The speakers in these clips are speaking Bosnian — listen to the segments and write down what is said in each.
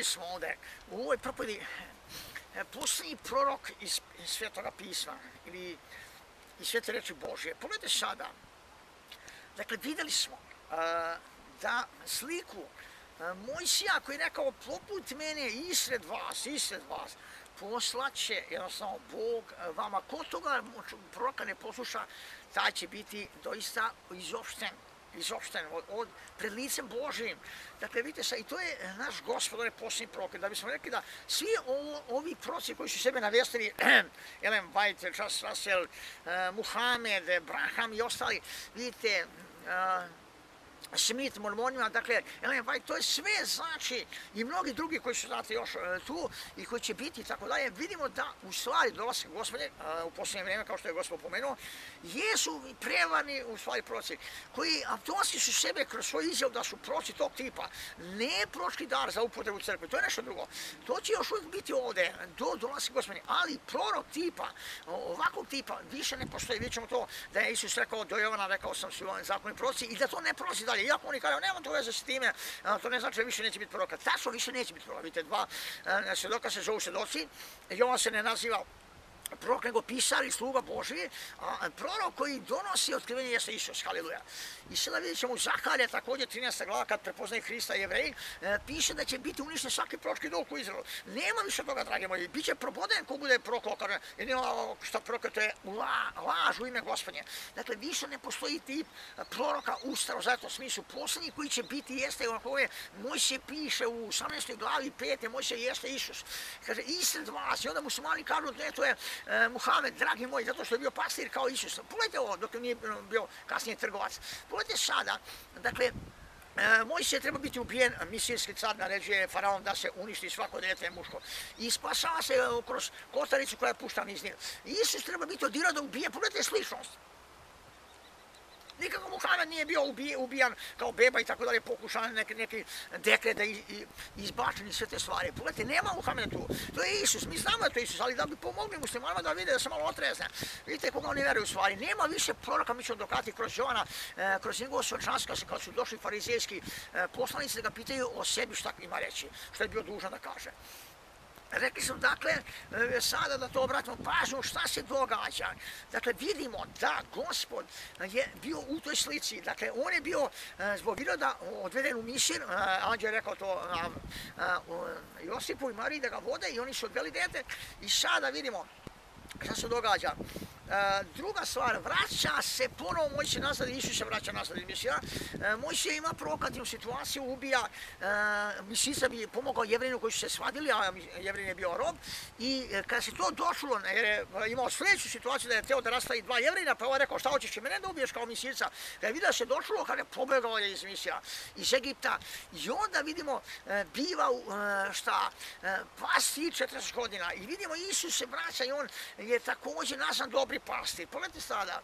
rekli smo ovdje u ovoj propovedi eh, posljednji prorok iz svjetoga pisma ili iz Svjete reči Božje. Pogledajte sada, dakle vidjeli smo uh, da sliku uh, Mojsija koji je rekao poput mene isred vas, isred vas, poslaće jednostavno Bog vama. Ko toga proroka ne posluša, taj će biti doista izopšten izopšten od, od pred licem Božijim. Dakle, vidite sa, i to je eh, naš gospod, on je posljednji prorok. Da bismo rekli da svi ovo, ovi proci koji su sebe navestili, Ellen White, Charles Russell, uh, eh, Muhammed, Braham i ostali, vidite, uh, Smith, mormonima, dakle, Ellen White, to je sve znači i mnogi drugi koji su znate još e, tu i koji će biti tako dalje, vidimo da u stvari dolaze gospode e, u posljednje vrijeme, kao što je gospod pomenuo, jesu prevarni u stvari proci, koji automatski su sebe kroz svoj izjav da su proci tog tipa, ne pročki dar za upotrebu crkve, to je nešto drugo. To će još uvijek biti ovdje, do dolazi gospode, ali prorok tipa, ovakvog tipa, više ne postoji, vidjet ćemo to da je Isus rekao do Jovana, rekao sam su ovim proci i da to ne proci dalje, iako oni kažu, nema to veze s time, to ne znači da više neće biti proroka. Tačno više neće biti proroka. Vidite, dva svjedoka se zovu svjedoci, Jovan se ne naziva prorok nego pisar i sluga Božije, a prorok koji donosi otkrivenje jeste Isus, haliluja. I sada vidjet ćemo u Zaharja, također 13. glava, kad prepoznaje Hrista i jevreji, e, piše da će biti uništen svaki proročki duh u Izraelu. Nema više toga, dragi moji, bit će proboden ko bude prorok, kaže, jedino što prorok, to je la, laž u ime gospodnje. Dakle, više ne postoji tip proroka u starozatom smislu. Poslednji koji će biti jeste, ono koje moj se piše u 18. glavi 5. moj se jeste Isus. Kaže, istred vas, i onda muslimani kažu, ne, to je e, Muhammed, dragi moj, zato što je bio pastir kao Isus. Pogledajte ovo, dok nije bio kasnije trgovac. Pogledajte sada, dakle, E, Mojsije treba biti ubijen, misijski car naređuje faraon da se uništi svako dete muško. I spasava se e, kroz kotaricu koja je puštana iz nje. Isus treba biti odiran da ubije, pogledajte sličnost. Nikako Muhammed nije bio ubijan kao beba i tako dalje, pokušan neki, neki dekret da izbačeni sve te stvari. Pogledajte, nema Muhammed tu. To je Isus, mi znamo da to je Isus, ali da bi pomogli muslimanima da vide da se malo otresne. Vidite koga oni veruju u stvari. Nema više proroka, mi ćemo dokati kroz Jovana, e, kroz njegovo svečanska, kad su došli farizejski e, poslanici da ga pitaju o sebi šta ima reći, što je bio dužan da kaže. Rekli smo, dakle, e, sada da to obratimo pažnju, šta se događa. Dakle, vidimo da gospod je bio u toj slici. Dakle, on je bio e, zbog iroda odveden u misir. E, Anđe je rekao to Josipu i Mariji da ga vode i oni su odveli dete. I sada vidimo šta se događa. E, druga stvar, vraća se ponovo Mojsije nazad, Isus se vraća nazad iz Misija. E, Mojsije ima provokativnu situaciju, ubija e, Misica bi pomogao jevrinu koji su se svadili, a jevrin je bio rob. I e, kada se to došlo, jer je imao sljedeću situaciju da je teo da rastavi dva jevrina, pa je rekao šta hoćeš i mene da ubiješ kao Misica. Kada je vidio se došlo, kada je pobegao je iz Misija, iz Egipta. I onda vidimo, biva šta, pasti 40 godina. I vidimo Isus se vraća i on je također nazvan dobri pasti, poleti sada,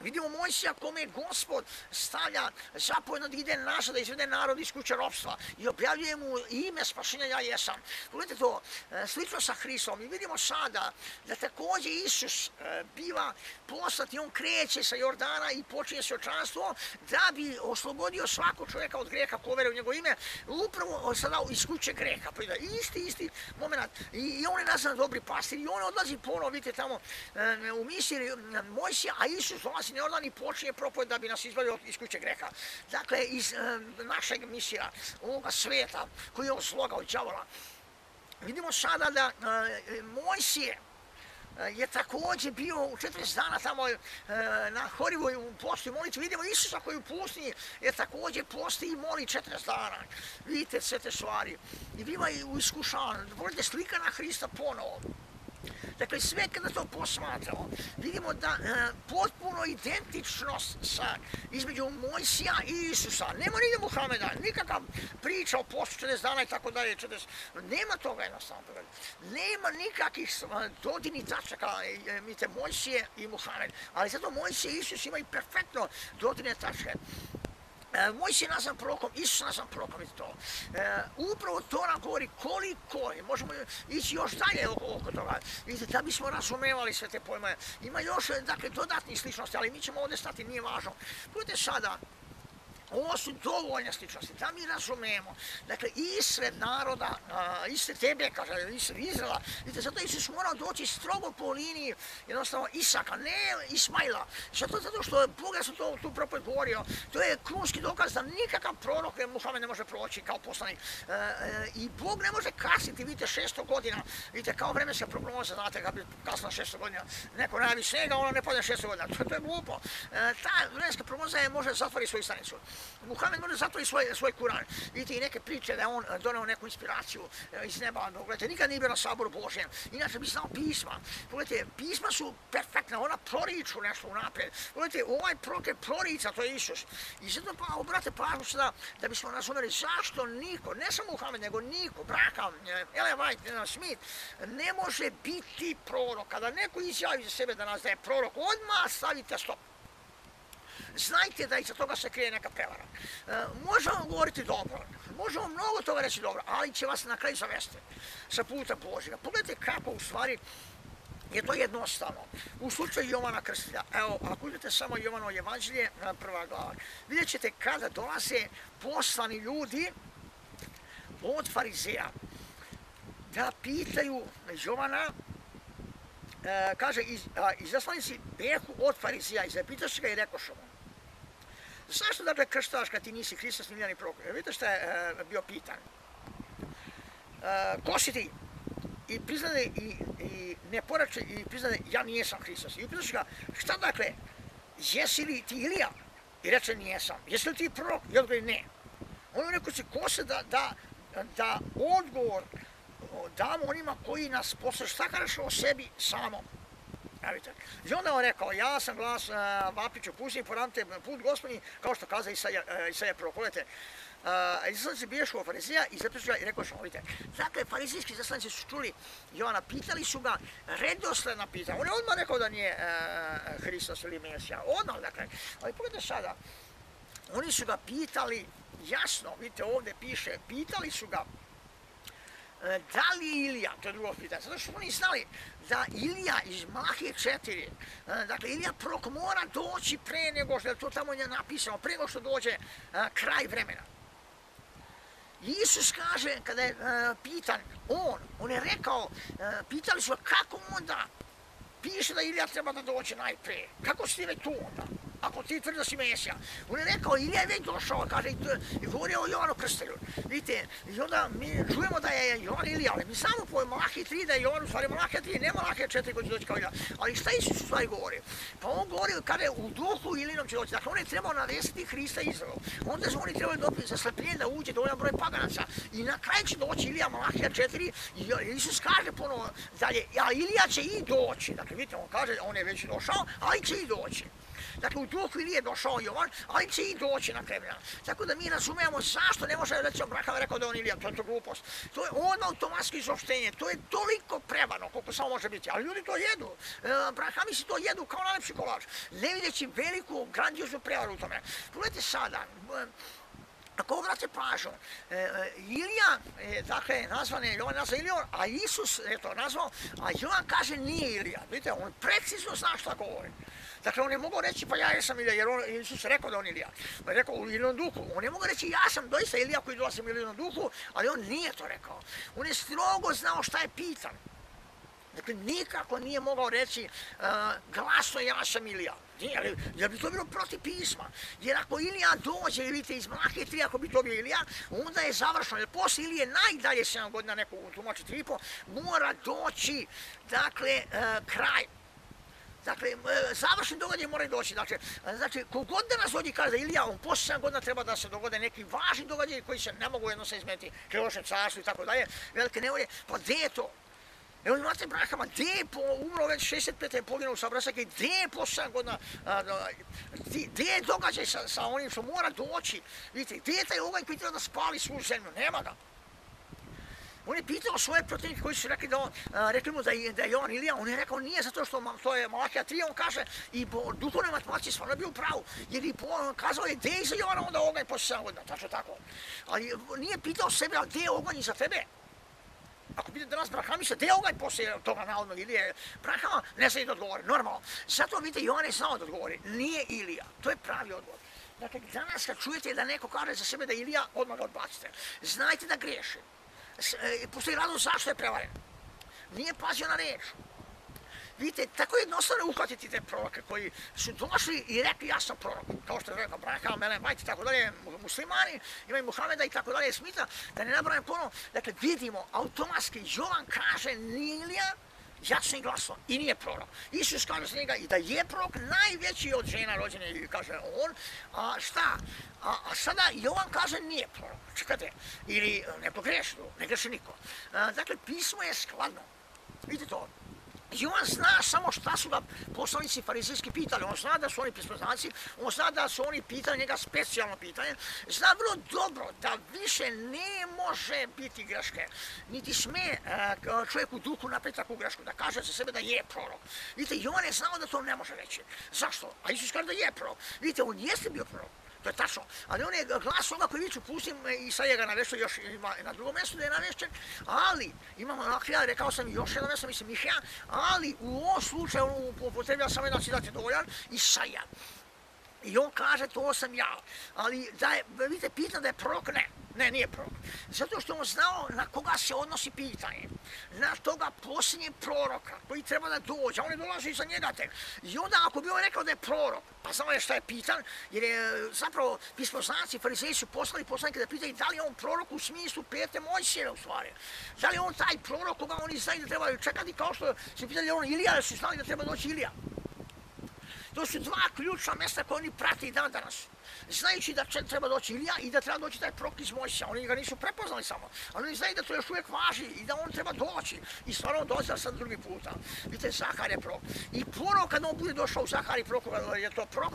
Vidimo Mojsija kome je gospod stavlja zapojedno da ide nazad da izvede narod iz kuće ropstva i objavljuje mu ime spašenja ja jesam. Pogledajte to, e, slično sa Hristom. I vidimo sada da također Isus e, biva poslat i on kreće sa Jordana i počinje se očanstvo da bi oslobodio svako čovjeka od greha ko vere u njegov ime, upravo sada iz kuće greha. Pa isti, isti moment. I, on je nazvan dobri pastir i on odlazi ponovo, vidite tamo e, u misiji Mojsija, a Isus dolazi ne Jordan i počinje propoved da bi nas izbavio iz kuće greha. Dakle, iz e, našeg misija, ovoga sveta koji je on slogao džavola. Vidimo sada da e, Mojsije eh, je također bio u 40 dana tamo e, na Horivoj u postu i molitvi. Vidimo Isusa koji u pustinji je također posti i moli 40 dana. Vidite sve te stvari. I biva i u iskušanju. Volite slika na Hrista ponovo. Dakle, sve kada to posmatramo, vidimo da e, potpuno identičnost sa, između Mojsija i Isusa. Nema ni Muhameda, nikakav priča o postu 40 dana i tako dalje. 40. Nema toga jednostavno. Nema nikakvih e, dodini tačaka e, e mite Mojsije i Muhamed. Ali zato Mojsije i Isus imaju perfektno dodine tačke. E, moj si nazvan prorokom, Isus nazvan prorokom i to. E, upravo to nam govori koliko je, možemo ići još dalje oko, oko toga. Vidite, da bismo razumevali sve te pojme. Ima još, e, dakle, dodatni sličnosti, ali mi ćemo ovdje stati, nije važno. Budite sada, Ovo su dovoljne sličnosti, da mi razumemo. Dakle, Isred naroda, uh, Isred tebe, kaže, Isred Izrela, vidite, zato Isus morao doći strogo po liniji, jednostavno Isaka, ne Ismaila. Zato, zato što Bog su to tu propoj govorio, to je krunski dokaz da nikakav prorok Muhammed ne može proći kao poslanik. Uh, uh, I Bog ne može kasniti, vidite, šesto godina, vidite, kao vremenska prognoza, znate, kad bi kasno 600 godina, neko najavi snega, ono ne padne 600 godina, to, to je glupo. E, ta vremenska prognoza je može zatvoriti svoju stanicu. Muhammed može zato i svoj, svoj Kuran. Vidite i neke priče da on eh, doneo neku inspiraciju eh, iz neba. No, gledajte, nikad nije bio na saboru Božem. Inače bi znao pisma. Pogledajte, pisma su perfektna, ona proriču nešto unaprijed. Pogledajte, ovaj prorok je prorica, to je Isus. I zato pa obrate pažnju sada da bismo razumeli zašto niko, ne samo Muhammed, nego niko, braka, eh, Ellen White, Smith, ne može biti prorok. Kada neko izjavi za sebe da nas da je prorok, odmah stavite stop znajte da iza toga se krije neka prevara. E, možemo govoriti dobro, možemo mnogo toga reći dobro, ali će vas na kraju zavesti sa puta Božjega. Pogledajte kako u stvari je to jednostavno. U slučaju Jovana Krstitelja, evo, ako idete samo Jovano evanđelje, e, prva glava, vidjet ćete kada dolaze poslani ljudi od farizeja da pitaju Jovana, e, kaže, iz, a, izaslanici behu od farizija i zapitaš ga i rekoš mu, Zašto dakle krštaš kad ti nisi Hristos miljani prorok? Vidite što je e, bio pitan. E, ko si ti? I priznane i, i ne porače i priznane ja nijesam Hristos. I upitaš ga šta dakle, jesi li ti Ilija? I reče nijesam. Jesi li ti prorok? I odgovori ne. On je rekao se ko se da, da, da odgovor damo onima koji nas posle šta kažeš o sebi samom. Javite. I znači, onda on rekao, ja sam glas uh, Vapiću, pusti poramte put gospodin, kao što kaza Isaija, uh, Isaija prokolete. Uh, e, izaslanci biješu u farizija i zapišu i rekao što vidite. Dakle, farizijski izaslanci su čuli Joana, pitali su ga redosledna pita. On je odmah rekao da nije uh, Hristos ili Mesija. Odmah, dakle. Ali pogledajte sada, oni su ga pitali, jasno, vidite ovdje piše, pitali su ga E, da li Ilija, to je drugo pitanje, zato što oni znali da Ilija iz Malahije 4, e, dakle Ilija prorok mora doći pre nego što je to tamo je napisano, pre nego što dođe e, kraj vremena. Isus kaže, kada je pitan, on, on je rekao, pitali su kako onda piše da Ilija treba da dođe najpre, kako si ti već tu onda? Ako ti tvrdi da si Mesija. On je rekao, Ilija je već došao, kaže, i govorio o Jovanu Krstelju. Vidite, i onda mi čujemo da je Jovan Ilija, ali mi samo po Malahi 3 da je Jovan, u stvari Malahi 3, ne Malahi 4 koji će doći kao Ilija. Ali šta Isus u stvari govori? Pa on govori kada je u duhu Ilinom će doći. Dakle, on je trebao navesiti Hrista Izrael. Onda su oni trebali dobiti za slepljenje da uđe dovoljan broj paganaca. I na kraj će doći Ilija Malahi 4 i Isus kaže ponovo dalje, a Ilija će i doći. Dakle, vidite, on kaže, on je već došao, ali će i doći. Dakle, u duhu nije došao Jovan, ali će i doći na kremlja. Tako da mi razumijemo zašto ne može reći Abraham rekao da on Ilija, to je to glupost. To je on automatski izopštenje, to je toliko prevano koliko samo može biti. Ali ljudi to jedu. E, Abrahami si to jedu kao najlepši kolač. Ne vidjeći veliku, grandioznu prevaru u tome. Pogledajte sada, e, Ako obrate pažnju, e, e, Ilija, e, dakle, nazvan je Jovan nazvan Ilion, a Isus je to nazvao, a Jovan kaže nije Ilija. Vidite, on precizno zna šta govori. Dakle, on je mogao reći, pa ja jesam Ilija, jer on, Isus je rekao da on Ilija. Pa je rekao u Ilijenom duhu. On je mogao reći, ja sam doista Ilija koji dolazim u Ilijenom duhu, ali on nije to rekao. On je strogo znao šta je pitan. Dakle, nikako nije mogao reći uh, glasno ja sam Ilija. Nije, ali, jer bi to bilo protiv pisma. Jer ako Ilija dođe, vidite, iz Mlake 3, ako bi to bio Ilija, onda je završeno. Jer posle Ilije najdalje 7 godina, neko tumači 3,5, mora doći, dakle, uh, kraj. Dakle, e, završen događaj mora doći. Dakle, znači, kogod da nas ovdje kaže da Ilija, on posle 7 godina treba da se dogode neki važni događaj koji se ne mogu jedno se izmeniti, krelošem carstvu i tako dalje, velike nevolje, pa gdje je to? Evo imate Brahama, gdje je po, umro već 65. je poginuo sa Brasake, gdje je po 7 godina, gdje je događaj sa, sa onim što mora doći? Vidite, gdje je taj oganj koji treba da spali svu zemlju? Nema ga. On je pitao svoje protivnike koji su rekli, da on, a, rekli mu da je, da je on Ilija, on je rekao nije zato što to je Malakija 3, on kaže i po duhovnoj matematici stvarno je bio prav, jer i po, on kazao je gdje je za Jovana onda oganj posle 7 godina, tačno tako. Ali nije pitao sebe, ali gdje je oganj za tebe? Ako vidite danas Brahamisa, gdje je oganj posle toga navodno Ilije? Brahama ne zna i da odgovori, normalno. Zato vidite, Jovan je znao da odgovori, nije Ilija, to je pravi odgovor. Dakle, danas kad čujete da neko kaže za sebe da je Ilija, odmah ga odbacite. Znajte da griješi. E, postoji razlog zašto je prevaren. Nije pazio na reč. Vidite, tako jednostavno uhvatiti te proroke koji su došli i rekli ja sam prorok. Kao što je rekao Braka, Melen Bajt i tako dalje, muslimani, imaju Muhameda i tako dalje, smita, da ne nabrajam ponovno. Dakle, vidimo, automatski, Jovan kaže Nilija, jasno i glasno i nije prorok. Isus kaže za njega i da je prorok najveći od žena rođene, kaže on. A šta? A, a sada Jovan kaže nije prorok. Čekajte, ili e, ne pogrešno, ne greši niko. A, dakle, pismo je skladno. Vidite to. I on zna samo šta su ga poslanici farizijski pitali. On zna da su oni pismoznanci, on zna da su oni pitali njega specijalno pitanje. Zna vrlo dobro da više ne može biti greške. Niti sme uh, čovjek u duhu napraviti takvu grešku, da kaže za sebe da je prorok. Vidite, i on je znao da to ne može reći. Zašto? A Isus kaže da je prorok. Vidite, on jeste bio prorok. To je tačno. Ali on je glas onoga koji viću pustim i sad je ga navešao još ima na drugom mjestu da je navešćen. Ali, imamo Ahlija, rekao sam još jedan mjesto, mislim Mihija, ali u ovom slučaju upotrebljava sam jedan citat je dovoljan, Isaija. I on kaže, to sam ja. Ali, da je, vidite, pitan da je prorok, ne. Ne, nije prorok. Zato što on znao na koga se odnosi pitanje. Na toga posljednje proroka koji treba da dođe. On je dolazi iza njega tek. I onda ako bi on rekao da je prorok, pa znao je šta je pitan, jer je e, zapravo pismoznaci, farizeji su poslali poslanike da pitaju da li je on prorok u smislu pete Mojsijeve u stvari. Da li je on taj prorok koga oni znaju da trebaju čekati kao što se pitali on Ilija, da su znali da treba doći Ilija. To su dva ključna mjesta koje oni prati dan danas. Znajući da će, treba doći Ilija i da treba doći taj prok Mojsija. Oni ga nisu prepoznali samo. Ali oni znaju da to još uvijek važi i da on treba doći. I stvarno doći sad drugi puta. Vidite, Zahar je prok. I ponovo kad on bude došao u Zahar i prok, je to prok,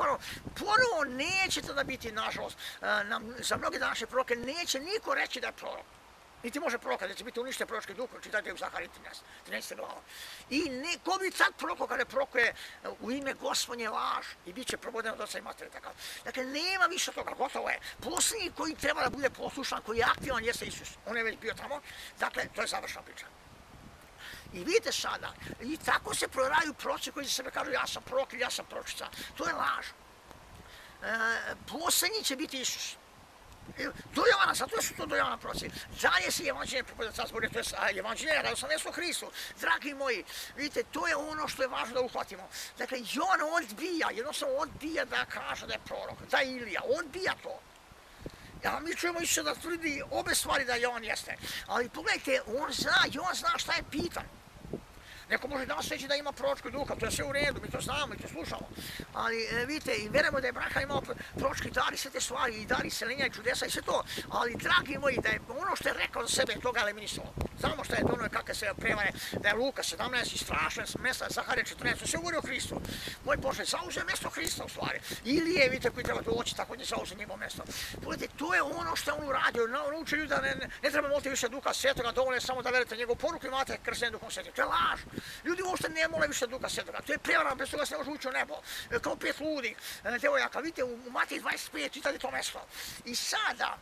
ponovo neće tada biti, nažalost, eh, na, za mnoge današnje proke, neće niko reći da je prorok. Niti može prorokati, da će biti unište proročki duh, čitajte u Zahari 13, 13. glava. I ne, ko bi sad prorokao kada prorokuje e, u ime gospodnje laž i bit će proboden od oca i matere takav. Dakle, nema više toga, gotovo je. Posljednji koji treba da bude poslušan, koji je aktivan, jeste Isus. On je već bio tamo. Dakle, to je završna priča. I vidite sada, i tako se proraju proci koji se sebe kažu ja sam prorok ili ja sam proročica. To je laž. E, posljednji će biti Isus. Do Jovana, zato su to do Jovana prosi. Dalje se evanđelje propovedati sa zbog to je evanđelje, rado sam Hristu. Dragi moji, vidite, to je ono što je važno da uhvatimo. Dakle, Jovan odbija, jednostavno odbija da kaže da je prorok, da je Ilija, odbija to. Ja, mi čujemo isto da tvrdi obe stvari da Jovan jeste. Ali pogledajte, on zna, Jovan zna šta je pitan. Neko može danas reći da ima proročki duha, to je sve u redu, mi to znamo, i to slušamo. Ali e, vidite, i veremo da je Braka imao pročki dar i sve te stvari, i dar i selenja i čudesa i sve to. Ali, dragi moji, da je ono što je rekao za sebe, toga eliminisalo. Znamo što je to ono kakve se prevare, da je Luka 17 i strašne mjesta, Zahare 14, sve govori o Hristu. Moj Bože, zauzeo mjesto Hrista u stvari. Ili je, vidite, koji treba doći, tako da zauzeo njegovo mjesto. Pogledajte, to je ono što on uradio. Nauči ljudi da ne, ne, ne treba moliti više Duka svetoga, dovoljno je samo da verite njegovu poruku i imate krsenje duhom Svetim. To je laž. Ljudi uopšte ne mole više Duka svetoga. To je prevara, bez toga se ne može ući u nebo. E, kao pet ludi, e, devojaka, vidite, u Matiji 25, čitate to mjesto. I sada,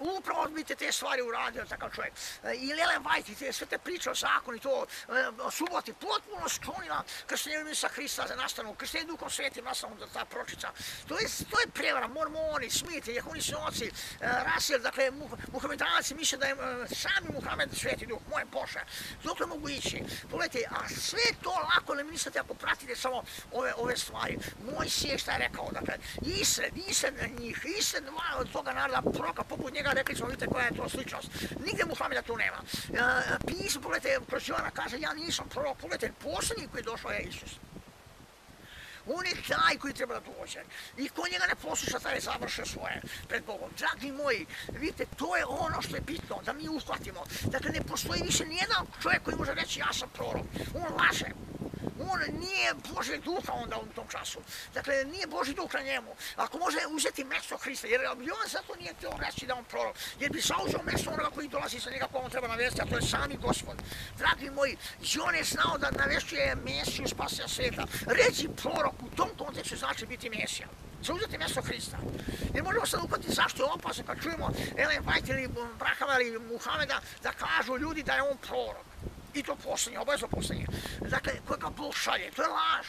upravo odbite te stvari uradio takav čovjek. E, I Lele Vajti te, sve te priče o zakonu i to e, o suboti, potpuno sklonila krštenjevim sa Hrista za nastanu, krštenjevim duhom svetim nastanu da ta pročica. To je, to je prevara, mormoni, smiti, jehoni sinoci, e, rasir, dakle, muhamedanci misle da je sami Muhammed sveti duh, moje Bože. Dok ne mogu ići? Pogledajte, a sve to lako eliminisati ako pratite samo ove, ove stvari. Moj sije šta je rekao, dakle, Isred, Isred njih, Isred od toga naroda proka poput njega, rekli smo, vidite koja je to sličnost. Nigde Muhameda tu nema. E, pismo, pogledajte, kroz Jovana kaže, ja nisam prorok, pogledajte, posljednji koji je došao je Isus. On je taj koji treba da dođe. I ko njega ne posluša, taj je završio svoje pred Bogom. Dragi moji, vidite, to je ono što je bitno, da mi uhvatimo. Dakle, ne postoji više nijedan čovjek koji može reći ja sam prorok. On laže on nije Boži duha onda u tom času. Dakle, nije Boži duh na njemu. Ako može uzeti mesto Hrista, jer bi on zato nije htio reći da on prorok, jer bi zauzeo mesto onoga koji dolazi sa njega, pa on treba navesti, a to je sami gospod. Dragi moji, on je znao da navešćuje Mesiju spasija sveta. Reći prorok u tom kontekstu znači biti Mesija. Zauzeti mjesto Hrista. Ne možemo sad upati zašto je opasno kad čujemo Ellen White ili Brahama ili Muhameda da kažu ljudi da je on prorok. I to posljednje, obavezno posljednje. Dakle, koje ga Bog šalje, to je laž.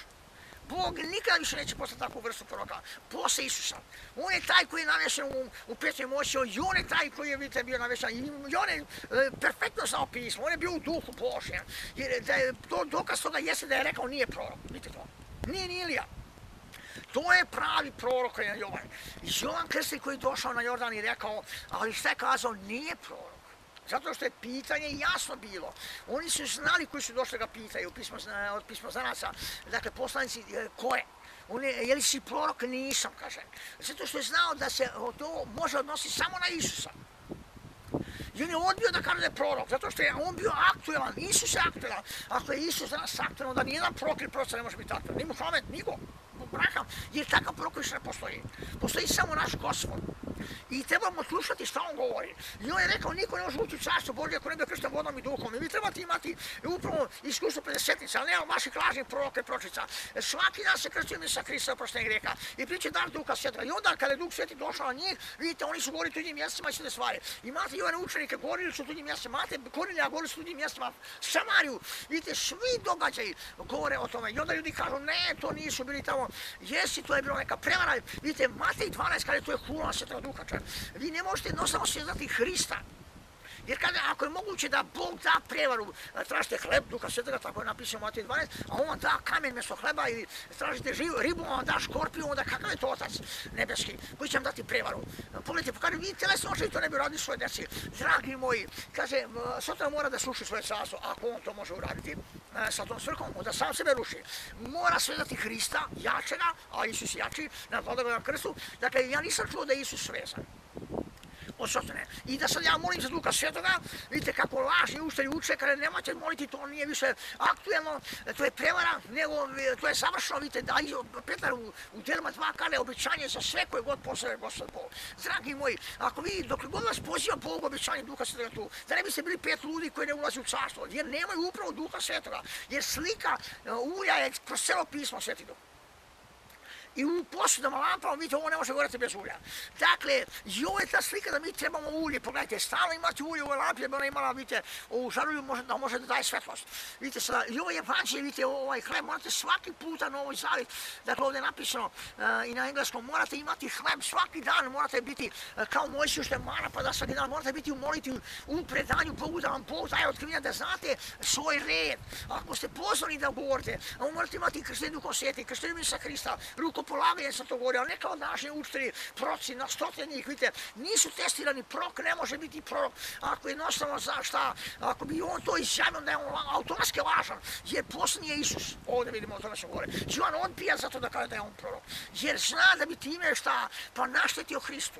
Bog nikada više neće poslati takvu vrstu proroka, posle Isusa. On je taj koji je navešen u, u Petri moći, i on je taj koji je vidite, bio navešen, i on je e, perfektno znao pismo, on je bio u duhu Božjem. Jer da je, to dokaz toga jeste da je rekao nije prorok, vidite to. Nije ni Ilija. To je pravi prorok je Jovan. Jovan Krsti koji je došao na Jordan i rekao, ali šta je kazao, nije prorok. Zato što je pitanje jasno bilo. Oni su znali koji su došli ga pitaju pismo, od pismo zanaca, dakle poslanici, koje. ko je? On je, je li si prorok? Nisam, kaže. Zato što je znao da se to može odnositi samo na Isusa. I on je odbio da kaže da je prorok, zato što je on bio aktuelan, Isus je aktuelan. Ako je Isus za nas aktuelan, onda nijedan prorok ili prorok ne može biti aktuelan. Ni Muhammed, niko. Abraham, jer takav prorok više ne postoji. Postoji samo naš gospod. I trebamo slušati što on govori. I on je rekao, niko ne može ući u carstvo Božje ako ne bi kršten vodom i duhom. I vi trebate imati upravo iskustvo 50-nica, ali nema vaših lažnih proroka i pročica. Svaki dan se krstio mi sa Hrista oproštenih greka. I priče dar duha svjetla. I onda kada je duh sveti došao na njih, vidite, oni su govorili tuđim mjestima i sve stvari. Imate i učenike, govorili su tuđim mjestima. Imate korilja, govorili su tuđim mjestima. Samariju, vidite, svi događaji govore o tome. I onda ljudi kažu, ne, to nisu bili tamo. Jesi, to je bilo neka prevara. Vidite, Matej 12, kada je to je kula svjetla duha čak. Vi ne možete jednostavno svjetlati Hrista. Jer kada, ako je moguće da Bog da prevaru, e, tražite hleb, duha svetoga, tako je napisano Matej 12, a on da kamen mjesto hleba i tražite živu, ribu, on da škorpiju, onda kakav je to otac nebeski, koji će vam dati prevaru. E, pogledajte, pa kaže, vi telesno što to ne bi radili svoje djeci. Dragi moji, kaže, Satan mora da sluši svoje caso, ako on to može uraditi e, sa tom svrkom, onda sam sebe ruši. Mora svezati Hrista, jačega, a Isus jači, na vladagovnom krstu. Dakle, ja nisam čuo da je Isus svezan od sostane. I da sad ja molim za Duka Svetoga, vidite kako lažni učitelji uče, kada nemate moliti, to nije više aktuelno, to je prevara, nego e, to je savršeno, vidite, da i Petar u, u Derma dva kane obećanje za sve koje god poslove Gospod Bog. Dragi moji, ako vi, dok god vas poziva Bog obećanje Duka Svetoga tu, da ne biste bili pet ljudi koji ne ulazi u carstvo, jer nemaju upravo Duka Svetoga, jer slika uh, ulja je kroz celo pismo Sveti Duh i u posudama lampama, vidite, ovo ne može goreti bez ulja. Dakle, i ovo je ta slika da mi trebamo ulje, pogledajte, stalno imate ulje u ovoj lampi, da bi ona imala, vidite, ovu žarulju može, da može da daje svetlost. Vidite, sada, i ovo je vanđe, vidite, ovaj hleb, morate svaki puta na ovoj zavit, dakle, ovdje je napisano uh, i na engleskom, morate imati hleb svaki dan, morate biti uh, kao Mojsiju što je mana, pa da svaki dan, morate biti u moliti u predanju Bogu, da vam Bog daje otkrivenja, da znate svoj red. Ako ste pozvani da govorite, morate imati krštenju kosete, svijeti, krštenju sa Hrista, rukom polaganje sam to govorio, ali neka od naši učitelji, proci, na stotine njih, vidite, nisu testirani, prorok ne može biti prorok, ako je jednostavno za šta, ako bi on to izjavio, da je on automatski lažan, jer posljednji je Isus, ovdje vidimo o tome se govore, Ivan, on pija zato da kaže da je on prorok, jer zna da bi time šta, pa naštetio Hristu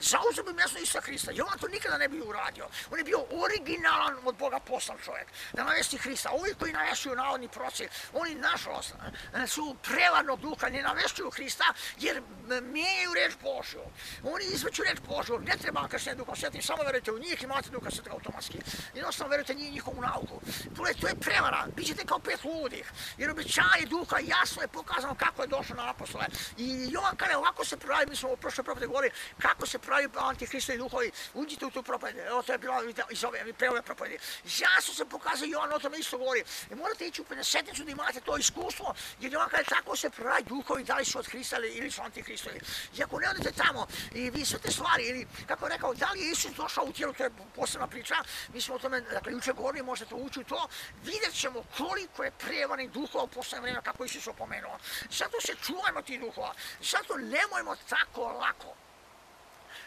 zauzeo bi mjesto Isa Hrista. Jovan to nikada ne bi uradio. On je bio originalan od Boga poslan čovjek. Da navesti Hrista. Ovi koji navestuju navodni proces, oni nažalost eh, su prevarnog duha, ne navestuju Hrista jer mijenjaju reč Božju. Oni izveću reč Božju. Ne treba vam kršenje duha svetim, samo verujte u njih imate duha svetim automatski. Jednostavno verujte njih njihovu nauku. Tule, to je prevara. Bićete kao pet ludih. Jer običaje duha jasno je pokazano kako je došlo na apostole. I Jovan kada ovako se pravi, mi smo u prošloj propade govorili, kako se pravi antihristovi duhovi, uđite u tu propoved. Evo to je bilo iz ove, preove ove. Jasno se pokazuje i on o tome isto govori. I e, morate ići u 50 da imate to iskustvo, jer on kada tako se pravi duhovi, da li su od Hrista ili su antihristovi. I ako ne odete tamo i vi sve te stvari, ili kako je rekao, da li je Isus došao u tijelu, to je posebna priča, mi smo o tome, dakle, juče govorili, možete ući u to, vidjet ćemo koliko je prijevani duhova u poslednje vremena, kako Isus opomenuo. Zato se čuvajmo ti duhova, zato nemojmo tako lako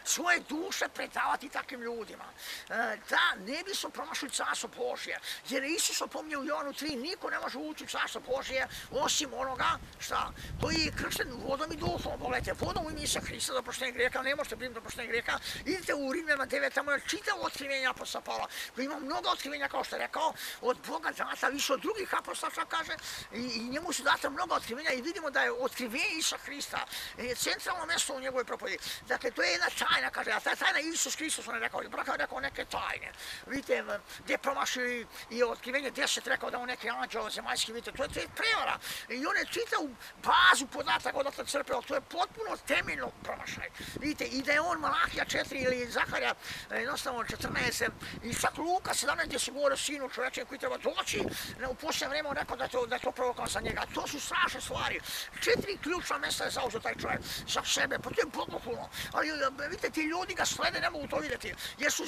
svoje duše predavati takvim ljudima. E, da ne bi su promašli carstvo Božje. Jer Isus opomnio u Jovanu 3, niko ne može ući u carstvo Božje osim onoga šta, koji je kršten vodom i duhom. Pogledajte, vodom u imisa Hrista za proštenja greka, ne možete primiti za proštenja greka. Idite u Rimljama 9, tamo je čitav otkrivenje apostola Pavla, koji ima mnogo otkrivenja, kao što je rekao, od Boga data više od drugih apostola, kaže, i, i njemu su data mnogo otkrivenja i vidimo da je otkrivenje Isa Hrista je centralno mjesto u njegovoj propovedi. Dakle, to je jedna tajna, kaže, a ta tajna Isus Hristos, on je rekao, braka je rekao neke tajne. Vidite, eh, gdje promašili i otkrivenje deset rekao da on neki anđeo zemaljski, vidite, to je, to je prevara. I on je čitao bazu podataka odatle crpeo, to je potpuno temeljno promašaj. Vidite, i da je on Malahija 4 ili Zaharja, eh, jednostavno 14, eh, i čak Luka 17 gdje se govore o sinu čovečem koji treba doći, u posljednje vreme on rekao da to, da to provokao za njega. To su strašne stvari. Četiri ključna mjesta je zauzio taj čovjek za sebe, pa to je bogohulno. Ali vidite, ti ljudi ga slede, ne mogu to vidjeti, jer su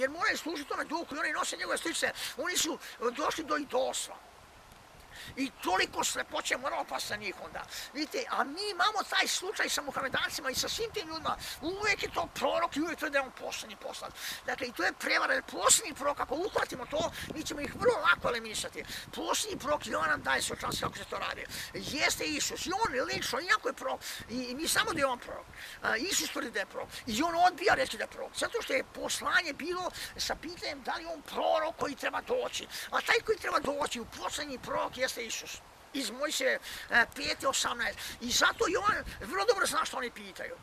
jer moraju služiti na duku i oni nose njegove sličice. Oni su došli do idolstva i toliko slepoće moramo pa sa njih onda. Vidite, a mi imamo taj slučaj sa muhamedancima i sa svim tim ljudima. Uvijek je to prorok i uvijek to je da je on posljednji poslan. Dakle, i to je prevara, jer posljednji prorok, ako uhvatimo to, mi ćemo ih vrlo lako eliminisati. Posljednji prorok i on nam daje svoj čas kako se to radi. Jeste Isus i on je lično, iako je prorok, i, i mi samo da je on prorok. A, Isus tvrdi da je prorok. I on odbija reći da je prorok. Zato što je poslanje bilo sa pitanjem da li on prorok koji treba doći. A taj koji treba doći u posljednji prorok jeste Isus iz Mojseve 5.18. I zato i on vrlo dobro zna što oni pitaju.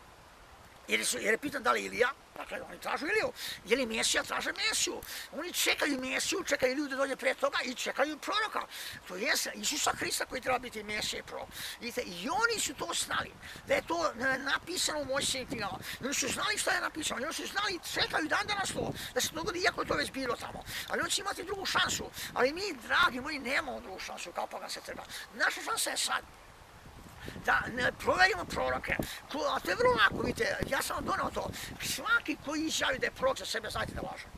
Jer, su, jer je pitan da li Ilija, dakle oni tražu Iliju, je li Mesija, traže Mesiju. Oni čekaju Mesiju, čekaju ljude dolje pre toga i čekaju proroka. To je Isusa Hrista koji treba biti Mesija i prorok. Vidite, I oni su to znali, da je to napisano u Mojsijim knjigama. Oni su znali što je napisano, oni su znali, čekaju dan danas to, da se dogodi iako je to već bilo tamo. Ali oni će imati drugu šansu. Ali mi, dragi moji, nemamo drugu šansu kao pa ga se treba. Naša šansa je sad da ne proverimo proroke. Ko, a to je vrlo lako, vidite, ja sam donao to. Svaki koji izjavi da je prorok za sebe, znajte da lažem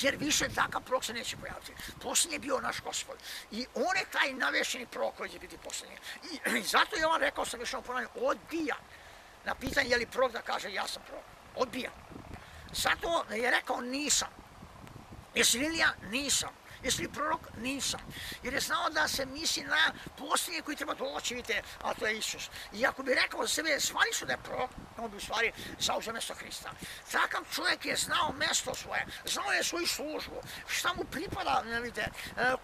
Jer više takav prorok se neće pojaviti. Posljednji je bio naš gospod. I on je taj navješeni prorok koji će biti posljednji. I, I zato je on rekao, sam još ponavljam, odbija na pitanje je li prorok da kaže ja sam prorok. Odbija. Zato je rekao nisam. Jesi li ja? Nisam. Jesi li prorok? Nisam. Jer je znao da se misli na posljednje koji treba doći, vidite, a to je Isus. I ako bi rekao za sebe, zvali su da je prorok, on bi u stvari zauzeo mjesto Hrista. Takav čovjek je znao mjesto svoje, znao je svoju službu, šta mu pripada, ne vidite, e,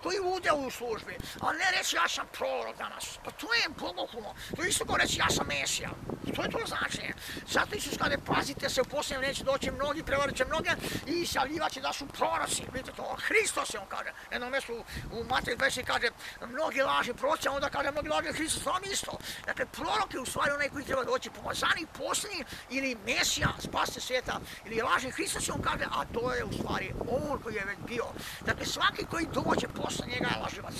koji udeo u službi, a ne reći ja sam prorok danas. Pa to je bogohulno. To je isto kao reći ja sam Mesija. To je to značenje. Zato Isus kada pazite se, u posljednjem neće doći mnogi, prevarit će mnoge i isjavljivaće da su proroci. Vidite to, Hristos je on kaže. Jedno mjesto u Matej 20 kaže mnogi laži proroci, a onda kaže mnogi laži Hristos, to isto. Dakle, prorok je u stvari onaj koji treba doći pomazani, posljednji ili Mesija, spasti svijeta, ili laži Hristos, on kaže, a to je u stvari on koji je već bio. Dakle, svaki koji dođe posle njega je laživac.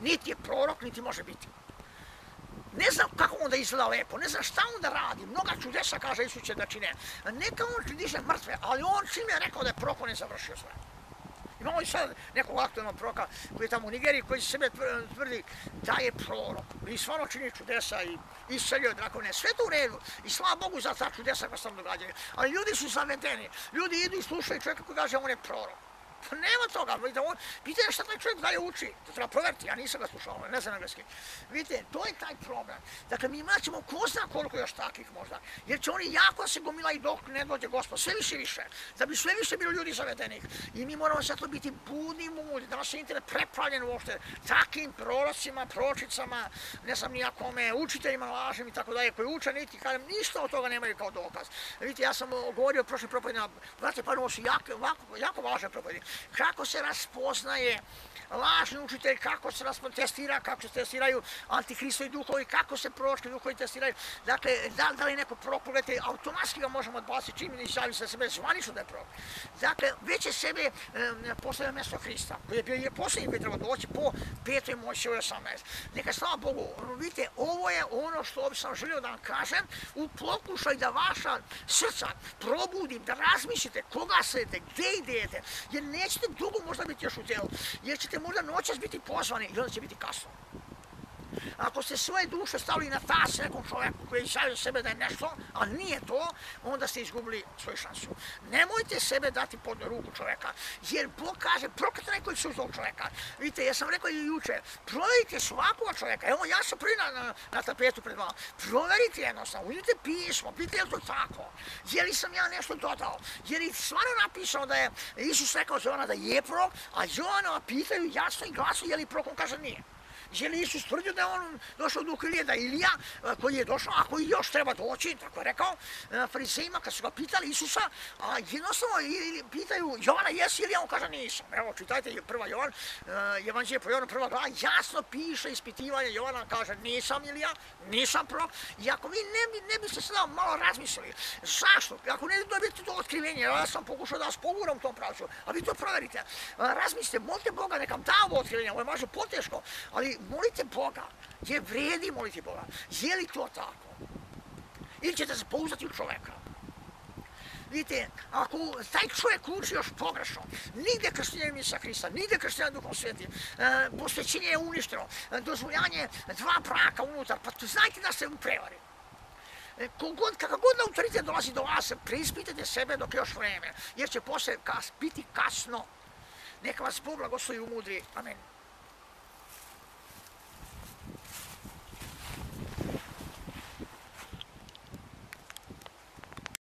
Niti je prorok, niti može biti ne znam kako onda izgleda lepo, ne znam šta onda radi, mnoga čudesa kaže Isus će da čine. Neka on diže mrtve, ali on čim je rekao da je prokon je završio sve. Imamo i sad nekog aktualnog proka koji je tamo u Nigeriji koji sebe tvrdi da je prorok. I stvarno čini čudesa i iscelio drakone. Sve to u redu. I slava Bogu za ta čudesa koja se tam događaju. Ali ljudi su zavedeni. Ljudi idu i slušaju čovjeka koji kaže on je prorok. Pa nema toga, vidite, šta taj čovjek dalje uči, to treba proveriti, ja nisam ga slušao, ne znam engleski. Vidite, to je taj problem. Dakle, mi imat ćemo ko zna koliko još takvih možda, jer će oni jako se gomila i dok ne dođe gospod, sve više više, da bi sve više bilo ljudi zavedenih. I mi moramo zato biti budni mudi, da nas je internet prepravljen uopšte takvim prorocima, pročicama, ne znam nijakome, učiteljima lažim i tako dalje, koji uče niti, kažem, ništa od toga nemaju kao dokaz. Vidite, ja sam govorio prošle propovedi, vrate, brate, pa ovo su jako, jako, jako važne propovedi kako se raspoznaje lažni učitelj, kako se testira, kako se testiraju antikristovi duhovi, kako se proročki duhovi testiraju. Dakle, da, da li neko prorok automatski ga možemo odbaciti čim ne izjavi se sebe zvanično da je prorok. Dakle, već je sebe e, postavio mjesto Hrista, koji je bio je posljednji koji treba doći po 5. moći 18. Neka slava Bogu, vidite, ovo je ono što sam želio da vam kažem, u pokušaj da vaša srca probudim, da razmišljate koga sedete, gdje idete, jer nećete dugo možda biti još u tijelu, jer ćete možda noćas biti pozvani i onda će biti kasno. Ako ste svoje duše stavili na tas nekom čoveku koji izjavio sebe da je nešto, a nije to, onda ste izgubili svoju šansu. Nemojte sebe dati pod ruku čovjeka, jer Bog kaže, proklete neko su tog čovjeka. Vidite, ja sam rekao i juče, proverite svakog čovjeka. Evo, ja sam prvi na, na, na tapetu pred vama. Proverite jednostavno, uzite pismo, pitajte je to tako. Je li sam ja nešto dodao? Je li stvarno napisao da je Isus rekao za ona da je prorok, a Joana pitaju jasno i glasno je li prorok, on kaže nije. Je li Isus tvrdio da je on došao do Ilije, da Ilija e, koji je došao, a koji još treba doći, tako je rekao, e, farisejima kad su ga pitali Isusa, a jednostavno pitaju Jovana jesi ili on kaže nisam. Evo čitajte prva Jovan, e, Evanđelje po Jovanu prva glava, jasno piše ispitivanje Jovana kaže nisam Ilija, nisam prorok. I ako vi ne, bi, ne biste sada malo razmislili, zašto? Ako ne dobijete to otkrivenje, ja sam pokušao da vas poguram u tom pravcu, a vi to proverite. Razmislite, molite Boga, nekam da ovo otkrivenje, ovo je možda poteško, ali molite Boga, je vredi moliti Boga. Je li to tako? Ili ćete se pouzdati u čoveka? Vidite, ako taj čovjek uči još pogrešno, nigde krštenje misa Hrista, nigde krštenje Duhom Svetim, e, posvećenje je uništeno, e, dozvoljanje dva braka unutar, pa to znajte da se u prevari. E, kogod, kakav god autoritet dolazi do vas, preispitajte sebe dok je još vreme, jer će posle kas, biti kasno. Neka vas Bog blagoslovi u mudri. Amen.